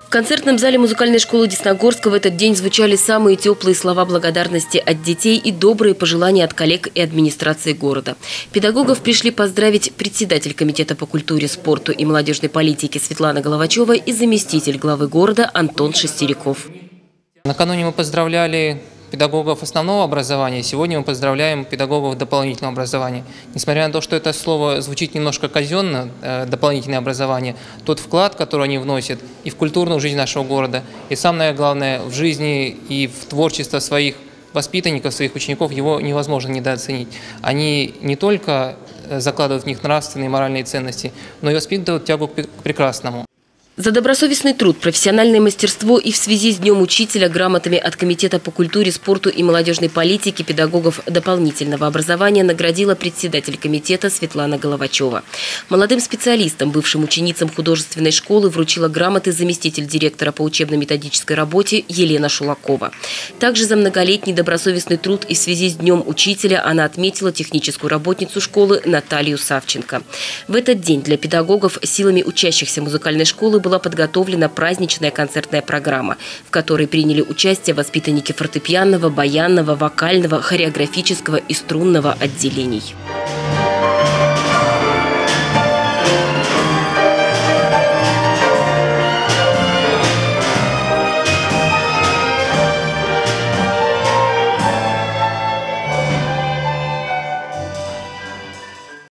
В концертном зале музыкальной школы Десногорска в этот день звучали самые теплые слова благодарности от детей и добрые пожелания от коллег и администрации города. Педагогов пришли поздравить председатель Комитета по культуре, спорту и молодежной политике Светлана Головачева и заместитель главы города Антон Шестериков. Накануне мы поздравляли педагогов основного образования. Сегодня мы поздравляем педагогов дополнительного образования. Несмотря на то, что это слово звучит немножко казенно, э, дополнительное образование, тот вклад, который они вносят и в культурную жизнь нашего города, и самое главное, в жизни и в творчество своих воспитанников, своих учеников, его невозможно недооценить. Они не только э, закладывают в них нравственные моральные ценности, но и воспитывают тягу к прекрасному. За добросовестный труд, профессиональное мастерство и в связи с Днем Учителя грамотами от Комитета по культуре, спорту и молодежной политике педагогов дополнительного образования наградила председатель комитета Светлана Головачева. Молодым специалистам, бывшим ученицам художественной школы вручила грамоты заместитель директора по учебно-методической работе Елена Шулакова. Также за многолетний добросовестный труд и в связи с Днем Учителя она отметила техническую работницу школы Наталью Савченко. В этот день для педагогов силами учащихся музыкальной школы была подготовлена праздничная концертная программа, в которой приняли участие воспитанники фортепианного, баянного, вокального, хореографического и струнного отделений.